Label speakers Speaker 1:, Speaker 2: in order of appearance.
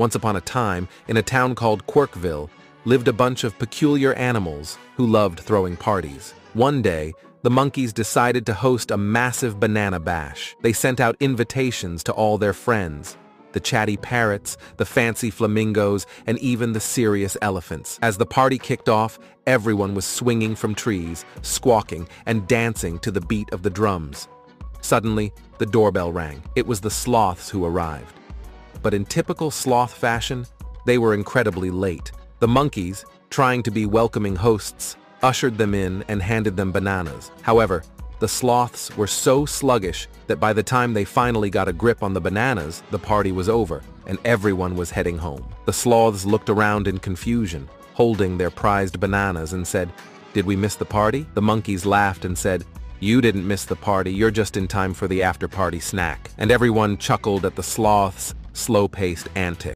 Speaker 1: Once upon a time, in a town called Quirkville, lived a bunch of peculiar animals who loved throwing parties. One day, the monkeys decided to host a massive banana bash. They sent out invitations to all their friends, the chatty parrots, the fancy flamingos, and even the serious elephants. As the party kicked off, everyone was swinging from trees, squawking, and dancing to the beat of the drums. Suddenly, the doorbell rang. It was the sloths who arrived. But in typical sloth fashion, they were incredibly late. The monkeys, trying to be welcoming hosts, ushered them in and handed them bananas. However, the sloths were so sluggish that by the time they finally got a grip on the bananas, the party was over, and everyone was heading home. The sloths looked around in confusion, holding their prized bananas and said, Did we miss the party? The monkeys laughed and said, You didn't miss the party, you're just in time for the after-party snack. And everyone chuckled at the sloths' slow-paced antics.